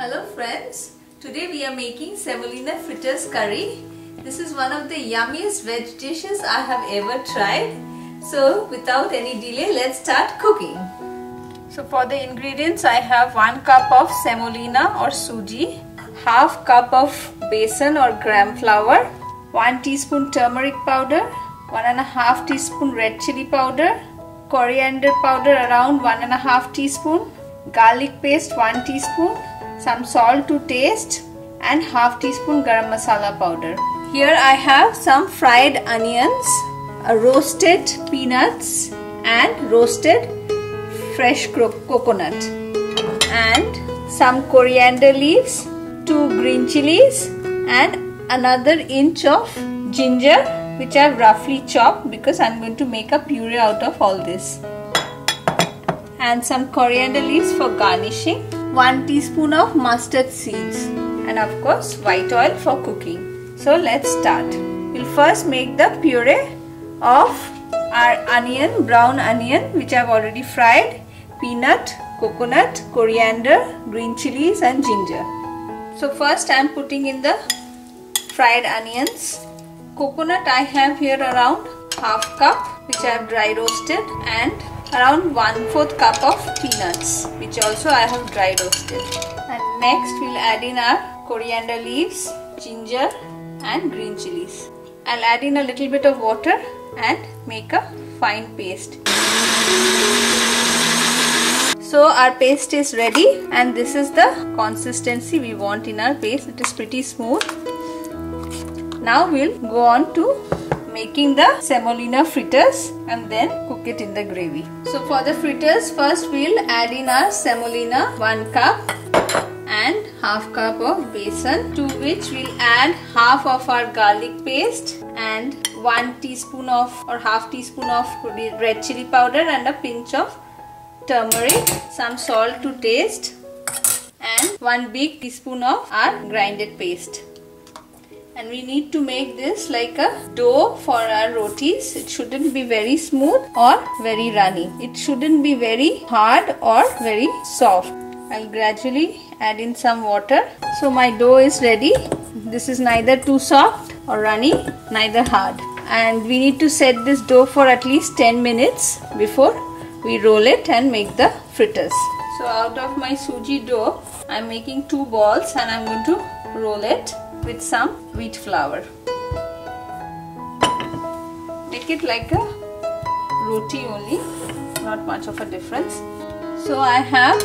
Hello friends, today we are making semolina fritters curry. This is one of the yummiest veg dishes I have ever tried. So without any delay, let's start cooking. So for the ingredients, I have 1 cup of semolina or suji, half cup of besan or gram flour, 1 teaspoon turmeric powder, 1 and a half teaspoon red chili powder, coriander powder around 1 and a half teaspoon, garlic paste 1 teaspoon, some salt to taste and half teaspoon garam masala powder. Here I have some fried onions, roasted peanuts and roasted fresh coconut and some coriander leaves, two green chilies and another inch of ginger which I have roughly chopped because I am going to make a puree out of all this and some coriander leaves for garnishing 1 teaspoon of mustard seeds and of course white oil for cooking. So let's start. We'll first make the puree of our onion, brown onion which I've already fried, peanut, coconut, coriander, green chilies and ginger. So first I'm putting in the fried onions. Coconut I have here around half cup which I have dry roasted and around 1 4th cup of peanuts which also I have dry roasted. And next we'll add in our coriander leaves, ginger and green chilies. I'll add in a little bit of water and make a fine paste. So our paste is ready and this is the consistency we want in our paste. It is pretty smooth. Now we'll go on to making the semolina fritters and then cook it in the gravy. So for the fritters first we'll add in our semolina 1 cup and half cup of besan to which we'll add half of our garlic paste and 1 teaspoon of or half teaspoon of red chili powder and a pinch of turmeric, some salt to taste and 1 big teaspoon of our grinded paste. And we need to make this like a dough for our rotis. It shouldn't be very smooth or very runny. It shouldn't be very hard or very soft. I'll gradually add in some water. So my dough is ready. This is neither too soft or runny, neither hard. And we need to set this dough for at least 10 minutes before we roll it and make the fritters. So out of my suji dough, I'm making two balls and I'm going to roll it with some wheat flour. Make it like a roti only, not much of a difference. So I have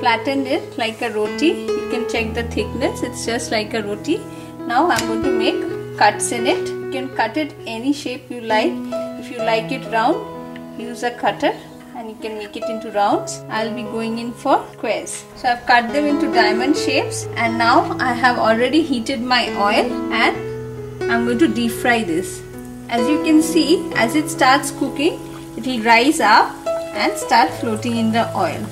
flattened it like a roti. You can check the thickness, it's just like a roti. Now I'm going to make cuts in it. You can cut it any shape you like. If you like it round, use a cutter and you can make it into rounds. I'll be going in for squares. So I've cut them into diamond shapes and now I have already heated my oil and I'm going to deep fry this. As you can see, as it starts cooking, it will rise up and start floating in the oil.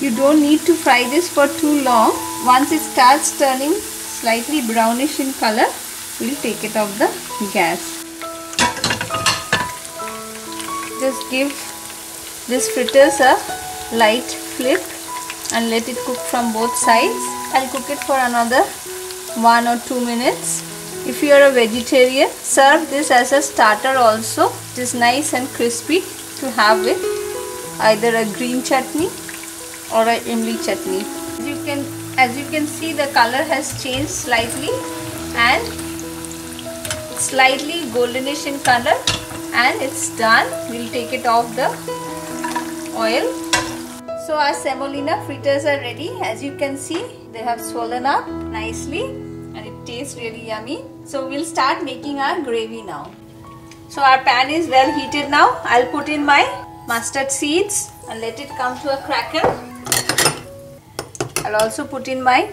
You don't need to fry this for too long. Once it starts turning slightly brownish in color, we'll take it off the gas. Just give this fritters a light flip and let it cook from both sides. I'll cook it for another 1 or 2 minutes. If you are a vegetarian, serve this as a starter also. It is nice and crispy to have with either a green chutney or a imli chutney. As you can as you can see the color has changed slightly and slightly goldenish in color and it's done. We'll take it off the oil. So our semolina fritters are ready. As you can see they have swollen up nicely and it tastes really yummy. So we'll start making our gravy now. So our pan is well heated now. I'll put in my mustard seeds and let it come to a crackle. I'll also put in my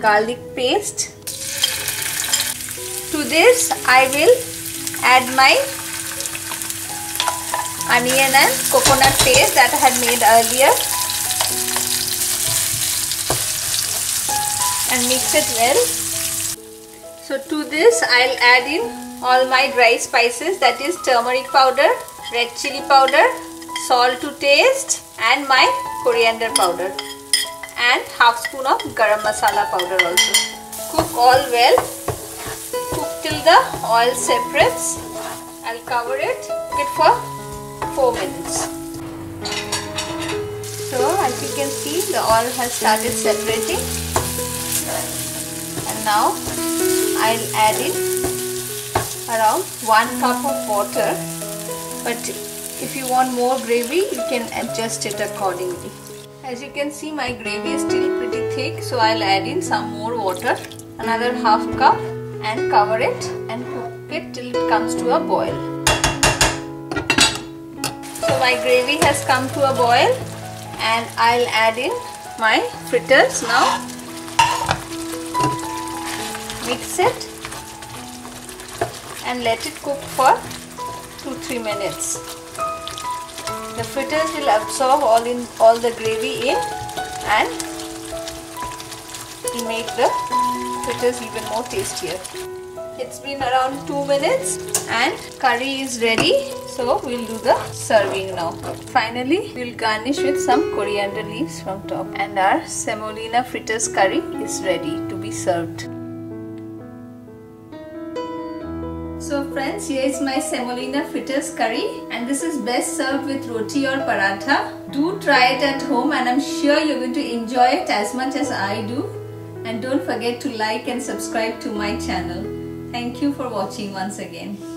garlic paste. To this I will add my onion and coconut paste that I had made earlier and mix it well. So to this I'll add in all my dry spices that is turmeric powder, red chili powder, salt to taste and my coriander powder and half spoon of garam masala powder also. Cook all well. Cook till the oil separates. I'll cover it. Cook it for 4 minutes. So as you can see the oil has started separating. And now I'll add in around 1 cup of water. But if you want more gravy you can adjust it accordingly. As you can see my gravy is still pretty thick so I'll add in some more water. Another half cup and cover it and cook it till it comes to a boil my gravy has come to a boil and I'll add in my fritters now mix it and let it cook for 2-3 minutes. The fritters will absorb all in all the gravy in and make the fritters even more tastier. It's been around 2 minutes and curry is ready so we'll do the serving now. Finally we'll garnish with some coriander leaves from top and our semolina fritters curry is ready to be served. So friends, here is my semolina fritters curry and this is best served with roti or paratha. Do try it at home and I'm sure you're going to enjoy it as much as I do. And don't forget to like and subscribe to my channel. Thank you for watching once again.